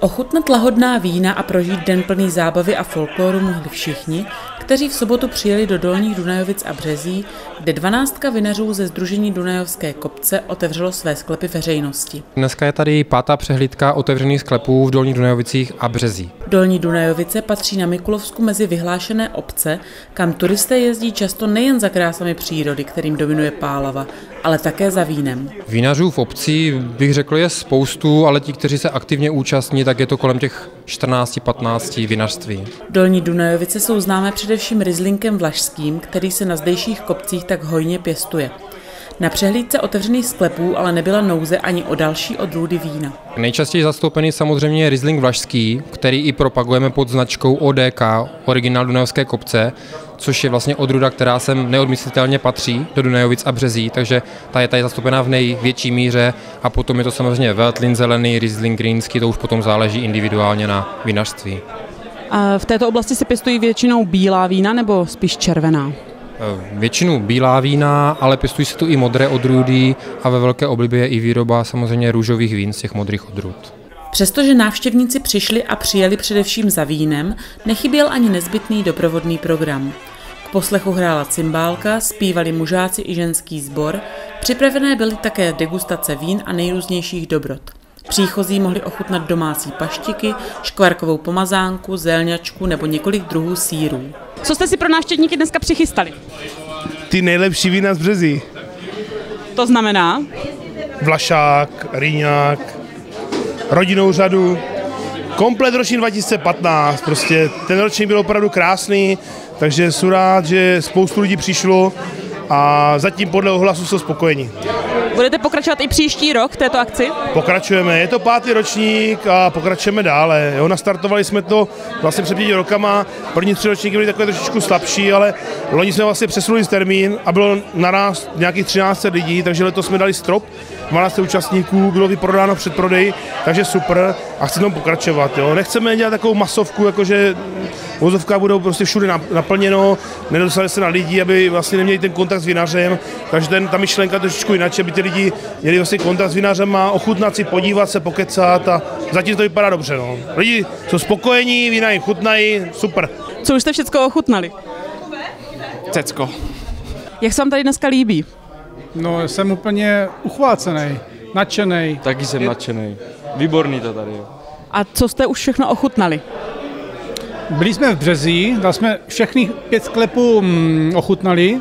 Ochutnat lahodná vína a prožít den plný zábavy a folkloru mohli všichni, kteří v sobotu přijeli do Dolních Dunajovic a Březí, kde dvanáctka vinařů ze Združení Dunajovské kopce otevřelo své sklepy veřejnosti. Dneska je tady pátá přehlídka otevřených sklepů v Dolních Dunajovicích a Březí. Dolní Dunajovice patří na Mikulovsku mezi vyhlášené obce, kam turisté jezdí často nejen za krásami přírody, kterým dominuje Pálava, ale také za vínem. Vínařů v obci bych řekl je spoustu, ale ti, kteří se aktivně účastní, tak je to kolem těch 14-15 vinařství. Dolní Dunajovice jsou známé především rizlinkem vlašským, který se na zdejších kopcích tak hojně pěstuje. Na přehlídce otevřených sklepů ale nebyla nouze ani o další odrůdy vína. Nejčastěji zastoupený samozřejmě je Riesling Vlašský, který i propagujeme pod značkou ODK, originál Dunajovské kopce, což je vlastně odrůda, která sem neodmyslitelně patří do Dunajovic a Březí, takže ta je tady zastoupená v největší míře a potom je to samozřejmě Veltlin zelený, Riesling greenský, to už potom záleží individuálně na vinařství. A v této oblasti se pěstují většinou bílá vína nebo spíš červená? Eh, většinu bílá vína, ale pěstují se tu i modré odrůdy a ve velké oblibě je i výroba samozřejmě růžových vín z těch modrých odrůd. Přestože návštěvníci přišli a přijeli především za vínem, nechyběl ani nezbytný doprovodný program. K poslechu hrála cymbálka, zpívali mužáci i ženský sbor, připravené byly také degustace vín a nejrůznějších dobrot. Příchozí mohli ochutnat domácí paštiky, škvarkovou pomazánku, zelňačku nebo několik druhů sírů. Co jste si pro návštěvníky dneska přichystali? Ty nejlepší vína z březí. To znamená? Vlašák, Rýňák, rodinnou řadu. Komplet ročník 2015, prostě ten ročník byl opravdu krásný, takže jsem rád, že spoustu lidí přišlo a zatím podle ohlasu jsou spokojení. Budete pokračovat i příští rok v této akci? Pokračujeme, je to pátý ročník a pokračujeme dále. Jo, nastartovali jsme to vlastně před pěti rokama, první tři ročníky byly takové trošičku slabší, ale loni jsme vlastně přesunuli termín a bylo naraz nějakých 13 lidí, takže letos jsme dali strop, 12 účastníků, bylo vyprodáno před prodej, takže super a chceme tomu pokračovat. Jo. Nechceme dělat takovou masovku, jakože vozovka budou prostě všude naplněno, nedostali se na lidi, aby vlastně neměli ten kontakt s vinařem, takže ten, ta myšlenka trošičku jinak, aby ty lidi měli vlastně kontakt s vinařem a ochutnat si, podívat se, pokecat a zatím to vypadá dobře. No. Lidi jsou spokojení, vína jim chutnají, super. Co už jste všechno ochutnali? Cecko. Jak se vám tady dneska líbí? No, jsem úplně uchvácený, nadšený. Taky jsem nadšený. Výborný to tady je. A co jste už všechno ochutnali? Byli jsme v Březí, tam jsme všechny pět sklepů mm, ochutnali.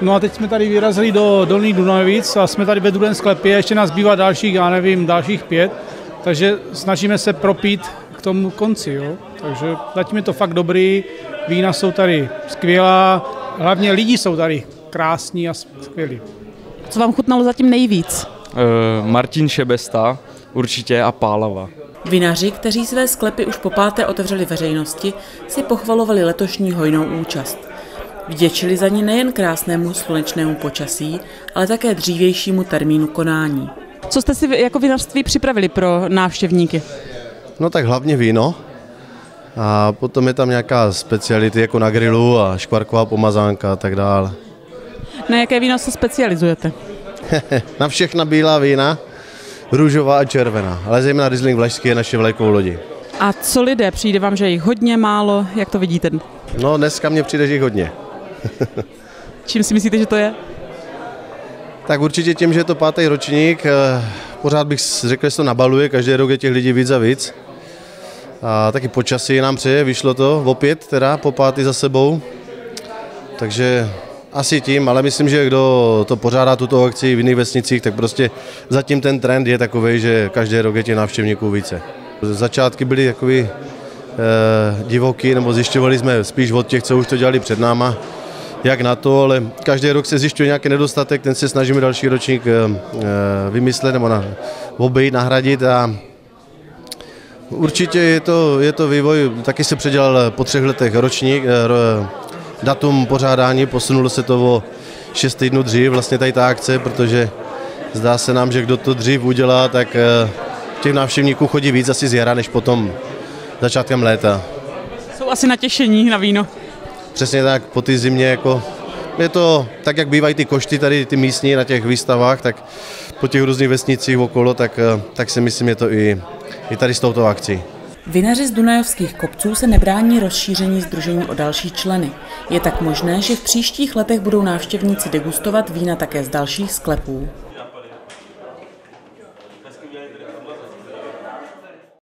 No a teď jsme tady vyrazili do Dolní Dunajovic a jsme tady ve druhém sklepě, ještě nás bývá dalších, já nevím, dalších pět, takže snažíme se propít k tomu konci, jo. Takže zatím je to fakt dobrý, vína jsou tady skvělá, hlavně lidi jsou tady krásní a skvělí. Co vám chutnalo zatím nejvíc? Uh, Martin Šebesta určitě a Pálava. Vinaři, kteří své sklepy už po páté otevřeli veřejnosti, si pochvalovali letošní hojnou účast. Vděčili za ní nejen krásnému slunečnému počasí, ale také dřívějšímu termínu konání. Co jste si jako vinařství připravili pro návštěvníky? No tak hlavně víno. A potom je tam nějaká speciality jako na grilu a škvarková pomazánka a tak dále. Na jaké víno se specializujete? na všechna bílá vína, růžová a červená, ale zejména Riesling Vlašský je naše vlajkovou lodi. A co lidé? Přijde vám, že jich hodně, málo? Jak to vidíte? No dneska mně přijde, že jich hodně. Čím si myslíte, že to je? Tak určitě tím, že je to pátý ročník, eh, pořád bych řekl, že to nabaluje, každý rok je těch lidí víc a víc. A taky počasí nám přeje, vyšlo to opět, teda po pátý za sebou. Takže asi tím, ale myslím, že kdo to pořádá tuto akci v jiných vesnicích, tak prostě zatím ten trend je takový, že každý rok je těch návštěvníků více. Začátky byly takový eh, divoký, nebo zjišťovali jsme spíš od těch, co už to dělali před náma, jak na to, ale každý rok se zjišťuje nějaký nedostatek, ten se snažíme další ročník eh, eh, vymyslet nebo na, obejít, nahradit a Určitě je to, je to vývoj, taky se předělal po třech letech ročník, datum pořádání, posunulo se to o 6 týdnů dřív, vlastně tady ta akce, protože zdá se nám, že kdo to dřív udělá, tak těch návštěvníků chodí víc asi z jara, než potom začátkem léta. Jsou asi natěšení na víno. Přesně tak, po té zimě jako je to tak, jak bývají ty košty tady, ty místní na těch výstavách, tak po těch různých vesnicích okolo, tak, eh, tak si myslím, je to i, i tady s touto akcí. Vinaři z Dunajovských kopců se nebrání rozšíření združení o další členy. Je tak možné, že v příštích letech budou návštěvníci degustovat vína také z dalších sklepů.